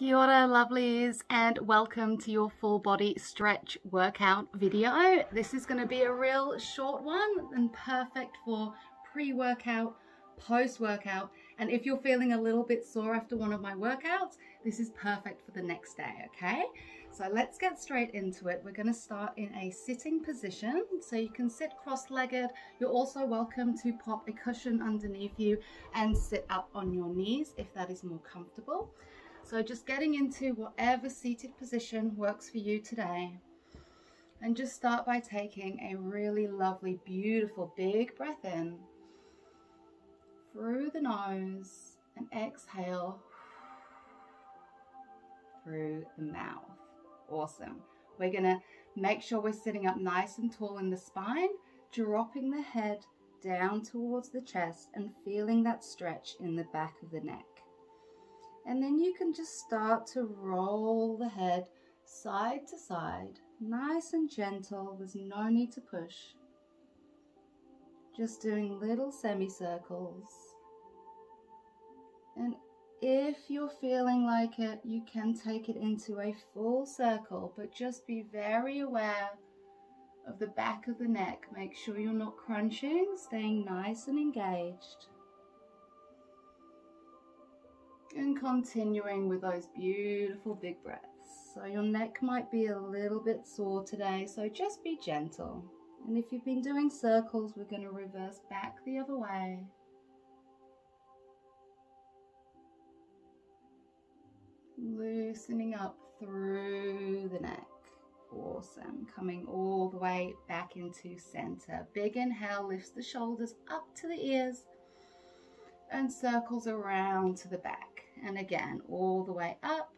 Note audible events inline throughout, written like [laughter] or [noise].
Kia ora lovelies and welcome to your full body stretch workout video. This is going to be a real short one and perfect for pre-workout, post-workout and if you're feeling a little bit sore after one of my workouts, this is perfect for the next day, okay? So let's get straight into it. We're gonna start in a sitting position. So you can sit cross-legged. You're also welcome to pop a cushion underneath you and sit up on your knees if that is more comfortable. So just getting into whatever seated position works for you today. And just start by taking a really lovely, beautiful, big breath in through the nose and exhale through the mouth. Awesome. We're going to make sure we're sitting up nice and tall in the spine, dropping the head down towards the chest and feeling that stretch in the back of the neck. And then you can just start to roll the head side to side, nice and gentle. There's no need to push. Just doing little semicircles. And if you're feeling like it, you can take it into a full circle, but just be very aware of the back of the neck. Make sure you're not crunching, staying nice and engaged. And continuing with those beautiful big breaths. So your neck might be a little bit sore today, so just be gentle. And if you've been doing circles, we're going to reverse back the other way. Loosening up through the neck. Awesome. Coming all the way back into center. Big inhale lifts the shoulders up to the ears and circles around to the back. And again, all the way up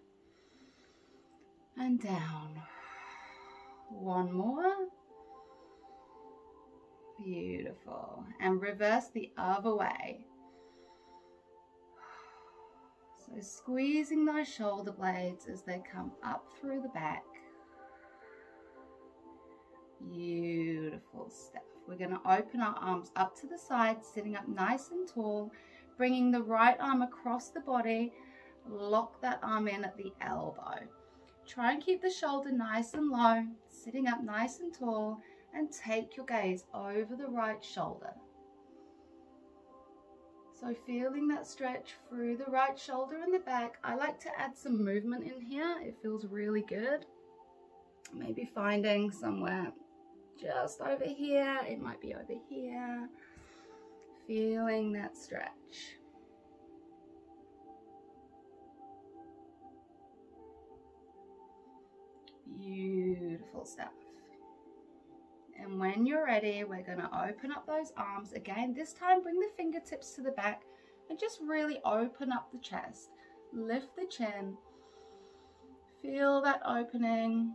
and down. One more. Beautiful. And reverse the other way. So squeezing those shoulder blades as they come up through the back. Beautiful stuff. We're going to open our arms up to the side, sitting up nice and tall, bringing the right arm across the body. Lock that arm in at the elbow. Try and keep the shoulder nice and low, sitting up nice and tall, and take your gaze over the right shoulder. So feeling that stretch through the right shoulder and the back. I like to add some movement in here. It feels really good. Maybe finding somewhere just over here. It might be over here. Feeling that stretch. Beautiful stuff. And when you're ready, we're going to open up those arms again. This time, bring the fingertips to the back and just really open up the chest. Lift the chin. Feel that opening.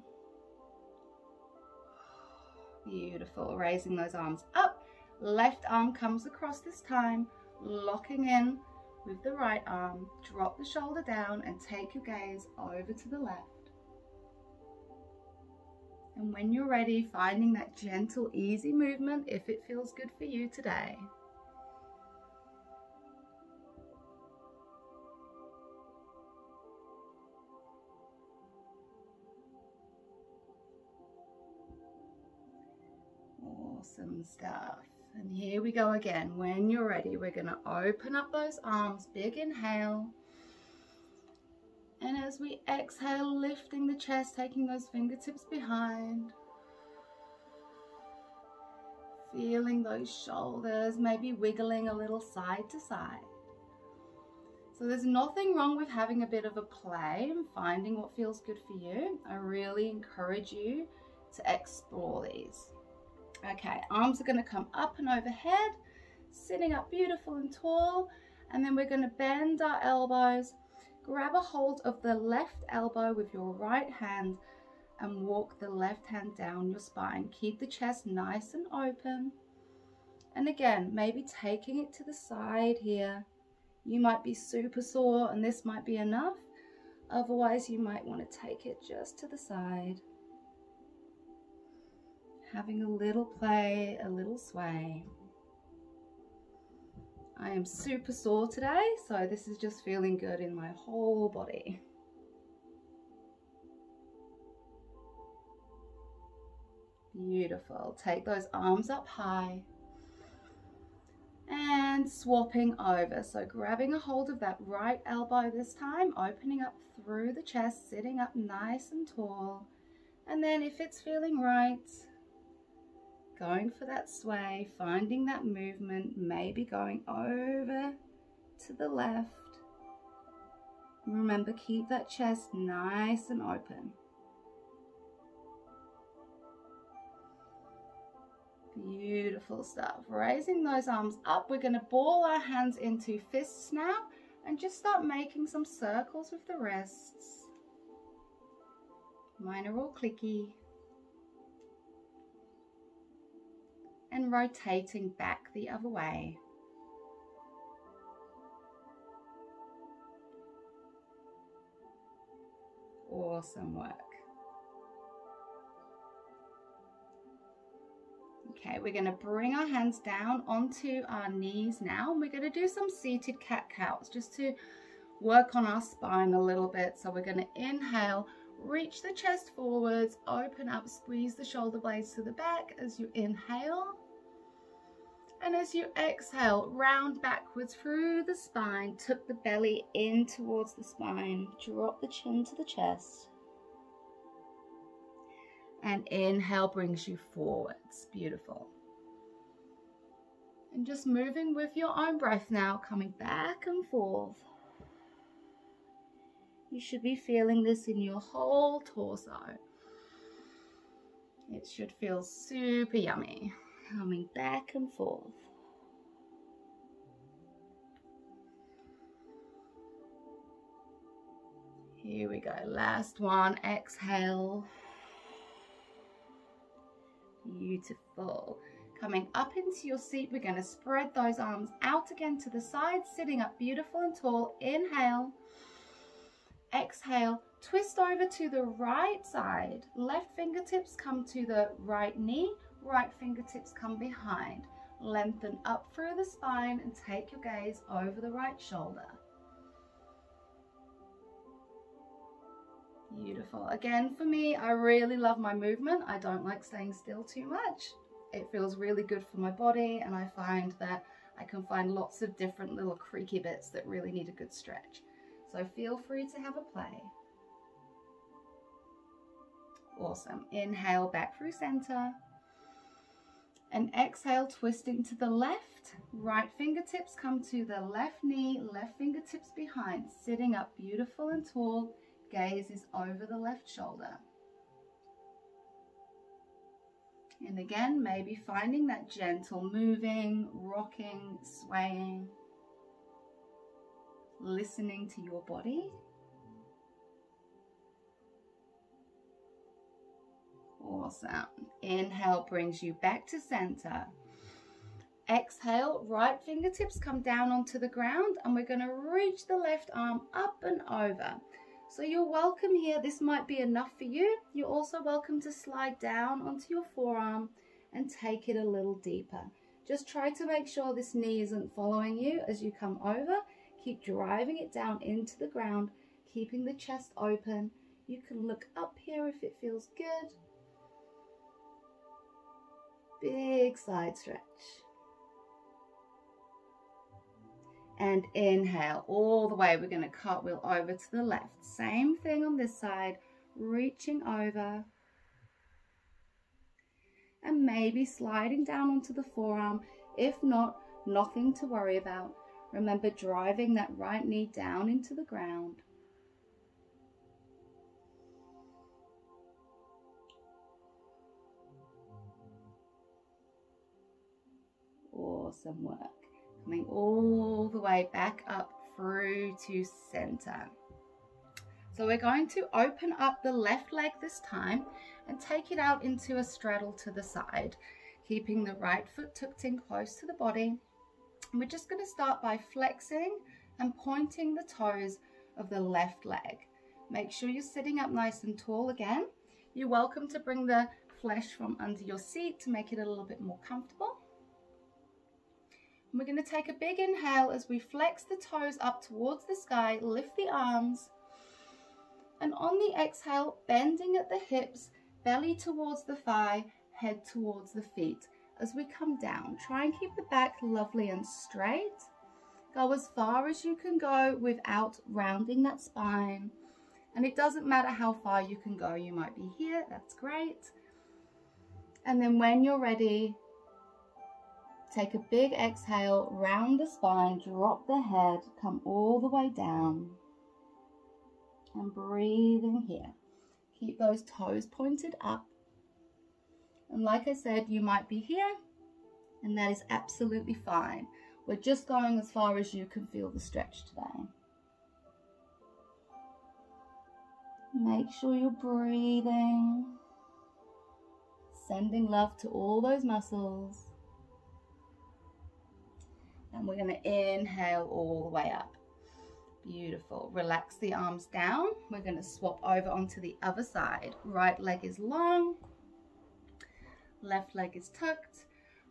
Beautiful. Raising those arms up. Left arm comes across this time, locking in with the right arm. Drop the shoulder down and take your gaze over to the left. And when you're ready, finding that gentle, easy movement if it feels good for you today. Awesome stuff. And here we go again. When you're ready, we're going to open up those arms. Big inhale. And as we exhale, lifting the chest, taking those fingertips behind. Feeling those shoulders, maybe wiggling a little side to side. So there's nothing wrong with having a bit of a play and finding what feels good for you. I really encourage you to explore these. Okay, arms are going to come up and overhead, sitting up beautiful and tall. And then we're going to bend our elbows Grab a hold of the left elbow with your right hand and walk the left hand down your spine. Keep the chest nice and open. And again, maybe taking it to the side here. You might be super sore and this might be enough. Otherwise, you might want to take it just to the side having a little play, a little sway. I am super sore today, so this is just feeling good in my whole body. Beautiful. Take those arms up high and swapping over. So grabbing a hold of that right elbow this time, opening up through the chest, sitting up nice and tall. And then if it's feeling right, going for that sway, finding that movement, maybe going over to the left. Remember, keep that chest nice and open. Beautiful stuff. Raising those arms up, we're going to ball our hands into fists now and just start making some circles with the wrists. Mine are all clicky. And rotating back the other way. Awesome work. Okay, we're going to bring our hands down onto our knees now. And we're going to do some seated cat-cows just to work on our spine a little bit. So we're going to inhale, reach the chest forwards, open up, squeeze the shoulder blades to the back as you inhale. And as you exhale, round backwards through the spine, tuck the belly in towards the spine, drop the chin to the chest and inhale brings you forwards. Beautiful. And just moving with your own breath now, coming back and forth. You should be feeling this in your whole torso. It should feel super yummy. Coming back and forth. Here we go. Last one. Exhale. Beautiful. Coming up into your seat, we're going to spread those arms out again to the side, sitting up beautiful and tall. Inhale. Exhale. Twist over to the right side. Left fingertips come to the right knee. Right fingertips come behind. Lengthen up through the spine and take your gaze over the right shoulder. Beautiful. Again, for me, I really love my movement. I don't like staying still too much. It feels really good for my body and I find that I can find lots of different little creaky bits that really need a good stretch. So feel free to have a play. Awesome. Inhale back through center. And exhale, twisting to the left. Right fingertips come to the left knee, left fingertips behind, sitting up beautiful and tall gaze is over the left shoulder. And again, maybe finding that gentle moving, rocking, swaying, listening to your body. Awesome. Inhale brings you back to center. Exhale, right fingertips come down onto the ground and we're going to reach the left arm up and over. So you're welcome here. This might be enough for you. You're also welcome to slide down onto your forearm and take it a little deeper. Just try to make sure this knee isn't following you as you come over. Keep driving it down into the ground, keeping the chest open. You can look up here if it feels good. Big side stretch. and inhale all the way. We're going to cartwheel over to the left. Same thing on this side, reaching over and maybe sliding down onto the forearm. If not, nothing to worry about. Remember driving that right knee down into the ground. Awesome work coming all the way back up through to center. So we're going to open up the left leg this time and take it out into a straddle to the side, keeping the right foot tucked in close to the body. We're just going to start by flexing and pointing the toes of the left leg. Make sure you're sitting up nice and tall again. You're welcome to bring the flesh from under your seat to make it a little bit more comfortable. And we're going to take a big inhale as we flex the toes up towards the sky, lift the arms. And on the exhale, bending at the hips, belly towards the thigh, head towards the feet as we come down. Try and keep the back lovely and straight. Go as far as you can go without rounding that spine. And it doesn't matter how far you can go. You might be here, that's great. And then when you're ready, take a big exhale, round the spine, drop the head, come all the way down. And breathe in here. Keep those toes pointed up. And like I said, you might be here, and that is absolutely fine. We're just going as far as you can feel the stretch today. Make sure you're breathing, sending love to all those muscles. And we're going to inhale all the way up. Beautiful. Relax the arms down. We're going to swap over onto the other side. Right leg is long, left leg is tucked.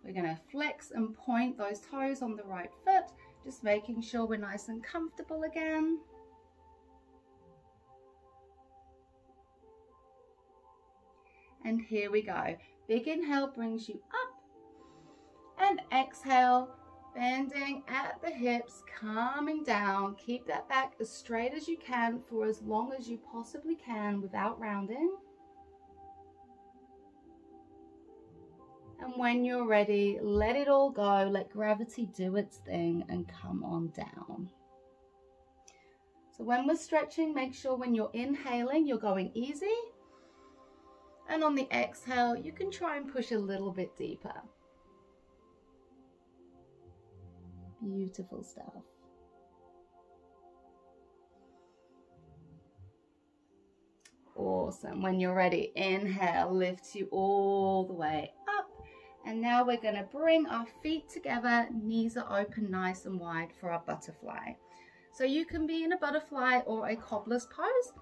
We're to flex and point those toes on the right foot, just making sure we're nice and comfortable again. And here we go. Big inhale brings you up. And exhale, bending at the hips, calming down. Keep that back as straight as you can for as long as you possibly can without rounding. And when you're ready, let it all go. Let gravity do its thing and come on down. So when we're stretching, make sure when you're inhaling, you're going easy and on the exhale, you can try and push a little bit deeper. Beautiful stuff. Awesome. When you're ready, inhale, lift you all the way up. And now we're going to bring our feet together, knees are open nice and wide for our butterfly. So you can be in a butterfly or a cobbler's pose.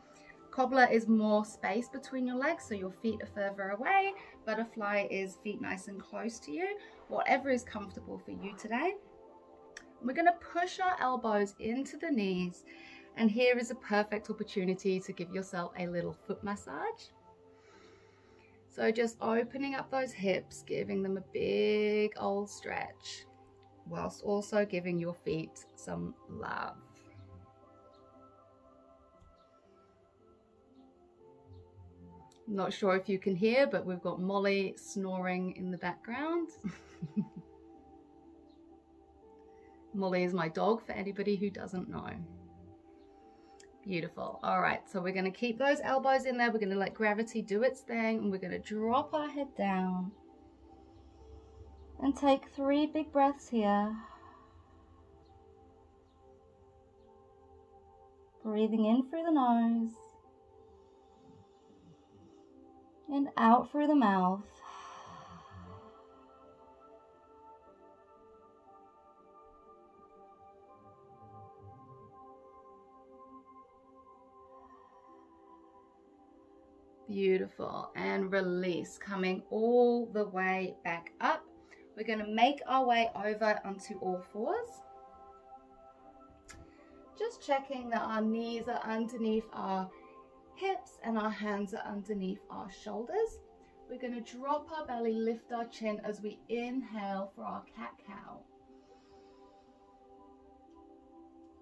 Cobbler is more space between your legs, so your feet are further away. Butterfly is feet nice and close to you. Whatever is comfortable for you today. We're going to push our elbows into the knees. And here is a perfect opportunity to give yourself a little foot massage. So just opening up those hips, giving them a big old stretch, whilst also giving your feet some love. not sure if you can hear, but we've got Molly snoring in the background. [laughs] Molly is my dog for anybody who doesn't know. Beautiful. All right, so we're going to keep those elbows in there. We're going to let gravity do its thing and we're going to drop our head down and take three big breaths here. Breathing in through the nose and out through the mouth. Beautiful. And release, coming all the way back up. We're going to make our way over onto all fours. Just checking that our knees are underneath our hips and our hands are underneath our shoulders. We're going to drop our belly, lift our chin as we inhale for our cat-cow.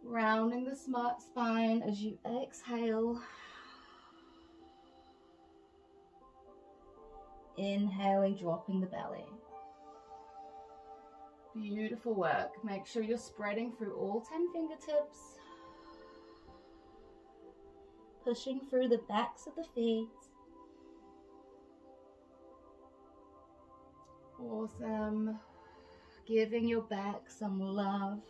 Rounding the smart spine as you exhale. Inhaling, dropping the belly. Beautiful work. Make sure you're spreading through all 10 fingertips pushing through the backs of the feet. Awesome. Giving your back some love.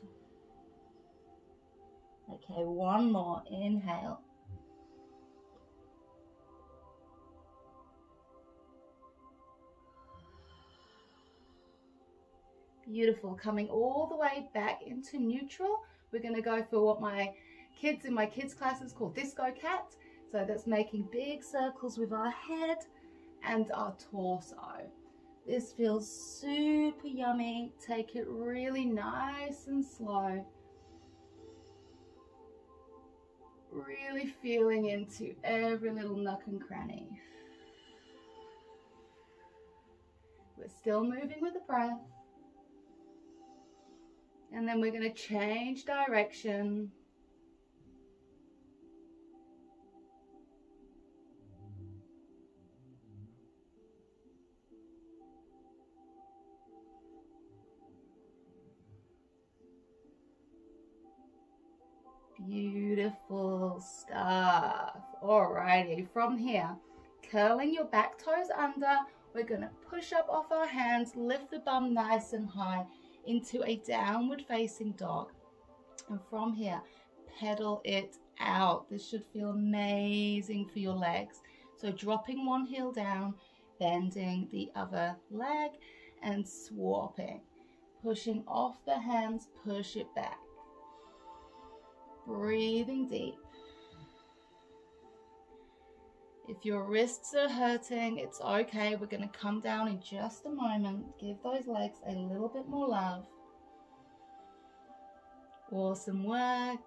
Okay, one more. Inhale. Beautiful. Coming all the way back into neutral. We're going to go for what my kids in my kids classes called Disco Cat. So that's making big circles with our head and our torso. This feels super yummy. Take it really nice and slow. Really feeling into every little nook and cranny. We're still moving with the breath. And then we're going to change direction. Beautiful stuff. Alrighty, from here, curling your back toes under, we're going to push up off our hands, lift the bum nice and high into a downward facing dog. And from here, pedal it out. This should feel amazing for your legs. So dropping one heel down, bending the other leg and swapping. Pushing off the hands, push it back. Breathing deep. If your wrists are hurting, it's okay. We're going to come down in just a moment. Give those legs a little bit more love. Awesome work.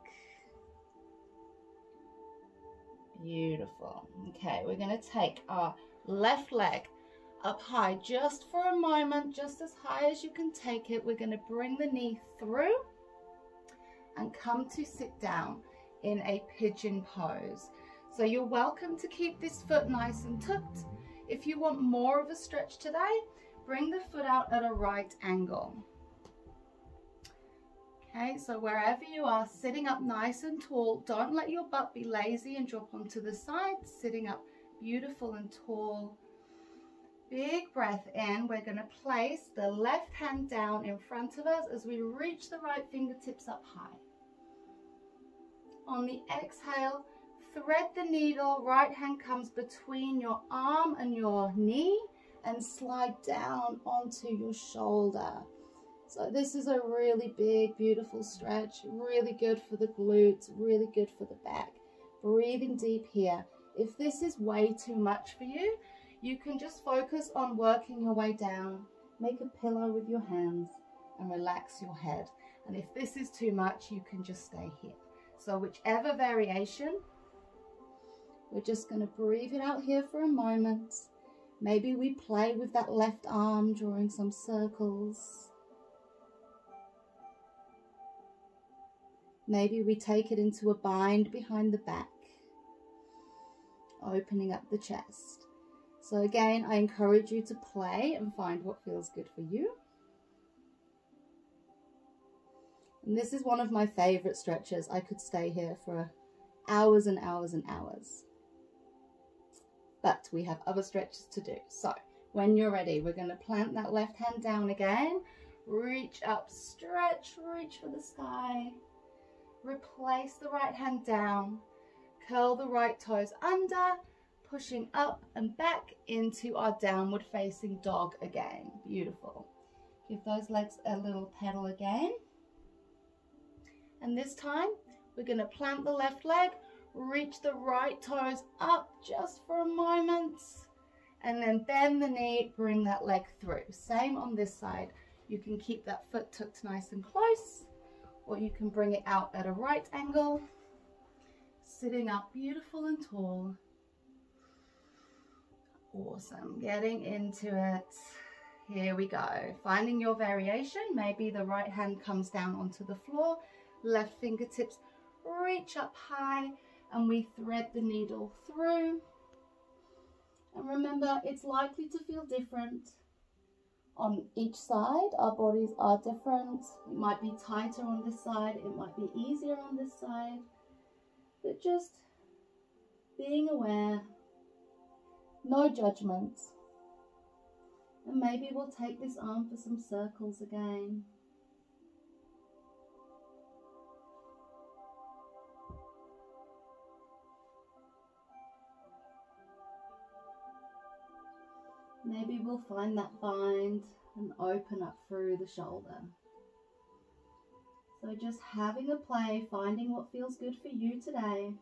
Beautiful. Okay, we're going to take our left leg up high just for a moment, just as high as you can take it. We're going to bring the knee through and come to sit down in a pigeon pose. So you're welcome to keep this foot nice and tucked. If you want more of a stretch today, bring the foot out at a right angle. Okay, so wherever you are, sitting up nice and tall, don't let your butt be lazy and drop onto the side, sitting up beautiful and tall. Big breath in, we're gonna place the left hand down in front of us as we reach the right fingertips up high. On the exhale, thread the needle, right hand comes between your arm and your knee and slide down onto your shoulder. So this is a really big, beautiful stretch, really good for the glutes, really good for the back. Breathing deep here. If this is way too much for you, you can just focus on working your way down. Make a pillow with your hands and relax your head. And if this is too much, you can just stay here. So whichever variation we're just going to breathe it out here for a moment. Maybe we play with that left arm, drawing some circles. Maybe we take it into a bind behind the back, opening up the chest. So again, I encourage you to play and find what feels good for you. And this is one of my favorite stretches. I could stay here for hours and hours and hours but we have other stretches to do. So when you're ready, we're going to plant that left hand down again. Reach up, stretch, reach for the sky. Replace the right hand down. Curl the right toes under, pushing up and back into our downward facing dog again. Beautiful. Give those legs a little pedal again. And this time, we're going to plant the left leg, reach the right toes up just for a moment and then bend the knee, bring that leg through. Same on this side. You can keep that foot tucked nice and close or you can bring it out at a right angle, sitting up beautiful and tall. Awesome, getting into it. Here we go. Finding your variation. Maybe the right hand comes down onto the floor, left fingertips reach up high, and we thread the needle through. And remember, it's likely to feel different on each side. Our bodies are different. It might be tighter on this side, it might be easier on this side. But just being aware, no judgment. And maybe we'll take this arm for some circles again. Maybe we'll find that bind and open up through the shoulder. So just having a play, finding what feels good for you today.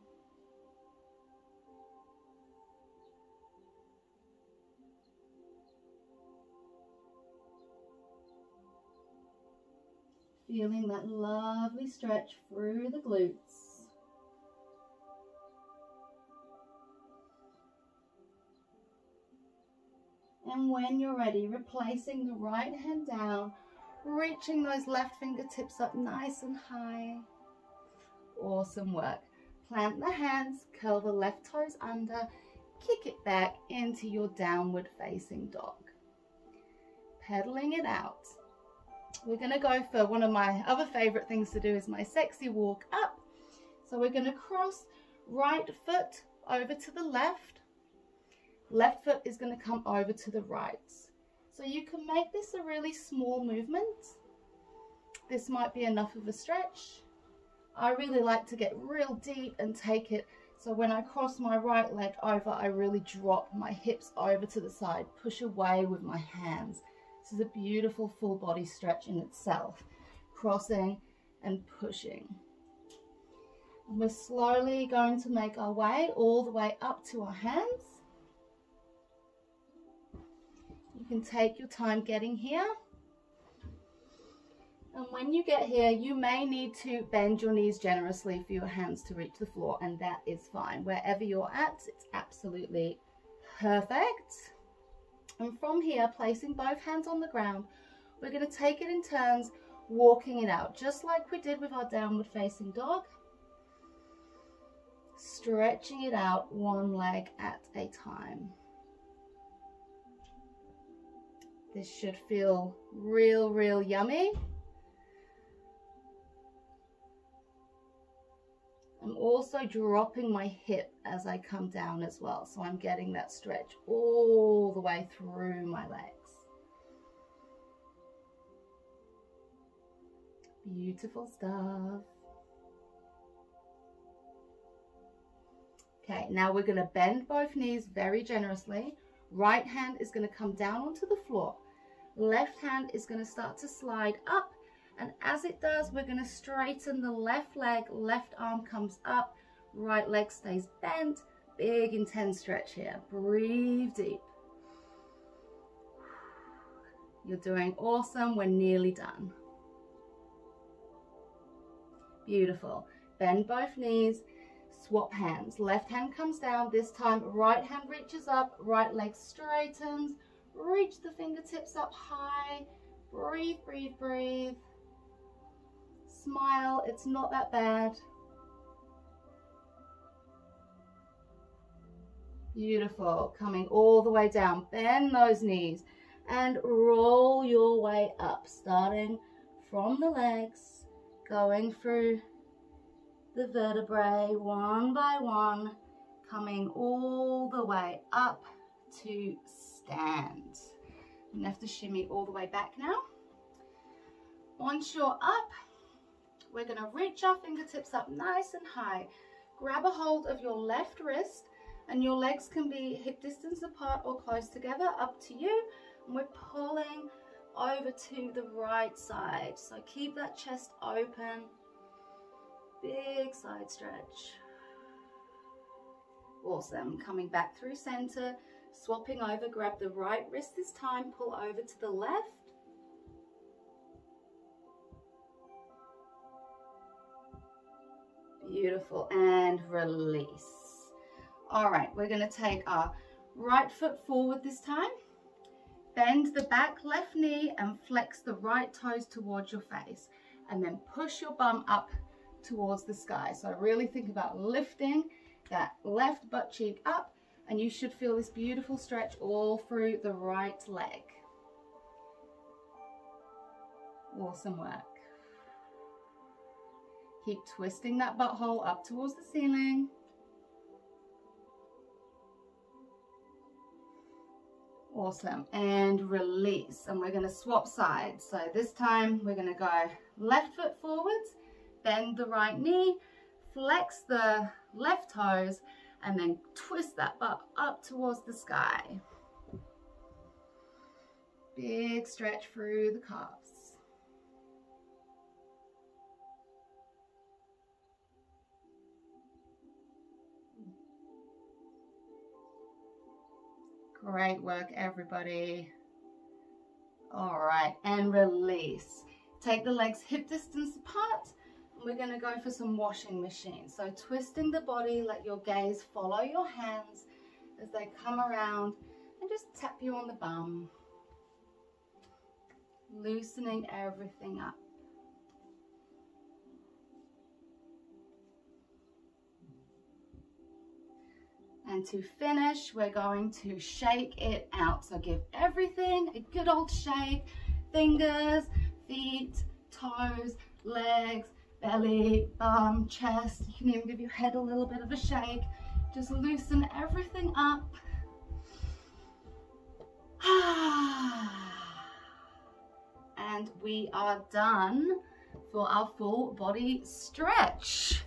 Feeling that lovely stretch through the glutes. And when you're ready, replacing the right hand down, reaching those left fingertips up nice and high. Awesome work. Plant the hands, curl the left toes under, kick it back into your downward facing dog. Pedaling it out. We're going to go for one of my other favorite things to do is my sexy walk up. So we're going to cross right foot over to the left, Left foot is going to come over to the right. So you can make this a really small movement. This might be enough of a stretch. I really like to get real deep and take it so when I cross my right leg over, I really drop my hips over to the side, push away with my hands. This is a beautiful full body stretch in itself, crossing and pushing. And we're slowly going to make our way all the way up to our hands. Can take your time getting here. And when you get here, you may need to bend your knees generously for your hands to reach the floor, and that is fine. Wherever you're at, it's absolutely perfect. And from here, placing both hands on the ground, we're going to take it in turns, walking it out, just like we did with our downward facing dog. Stretching it out one leg at a time. This should feel real, real yummy. I'm also dropping my hip as I come down as well. So I'm getting that stretch all the way through my legs. Beautiful stuff. Okay, now we're going to bend both knees very generously. Right hand is going to come down onto the floor. Left hand is going to start to slide up. And as it does, we're going to straighten the left leg. Left arm comes up. Right leg stays bent. Big intense stretch here. Breathe deep. You're doing awesome. We're nearly done. Beautiful. Bend both knees. Swap hands. Left hand comes down. This time, right hand reaches up. Right leg straightens. Reach the fingertips up high. Breathe, breathe, breathe. Smile, it's not that bad. Beautiful, coming all the way down. Bend those knees and roll your way up, starting from the legs, going through the vertebrae one by one, coming all the way up to stand. You have to shimmy all the way back now. Once you're up, we're going to reach our fingertips up nice and high. Grab a hold of your left wrist and your legs can be hip distance apart or close together, up to you. And we're pulling over to the right side. So keep that chest open. Big side stretch. Awesome. Coming back through center. Swapping over, grab the right wrist this time, pull over to the left. Beautiful, and release. All right, we're gonna take our right foot forward this time. Bend the back left knee and flex the right toes towards your face. And then push your bum up towards the sky. So really think about lifting that left butt cheek up and you should feel this beautiful stretch all through the right leg. Awesome work. Keep twisting that butthole up towards the ceiling. Awesome. And release. And we're going to swap sides. So this time we're going to go left foot forwards, bend the right knee, flex the left toes, and then twist that butt up towards the sky. Big stretch through the calves. Great work, everybody. All right, and release. Take the legs hip distance apart we're going to go for some washing machine. So twisting the body, let your gaze follow your hands as they come around and just tap you on the bum, loosening everything up. And to finish, we're going to shake it out. So give everything a good old shake. Fingers, feet, toes, legs, belly, bum, chest. You can even give your head a little bit of a shake. Just loosen everything up. [sighs] and we are done for our full body stretch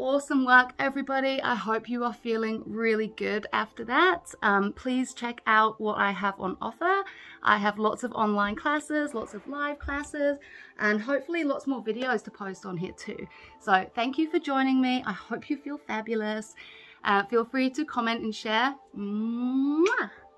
awesome work everybody. I hope you are feeling really good after that. Um, please check out what i have on offer. I have lots of online classes lots of live classes and hopefully lots more videos to post on here too. So thank you for joining me. I hope you feel fabulous. Uh, feel free to comment and share. -hmm.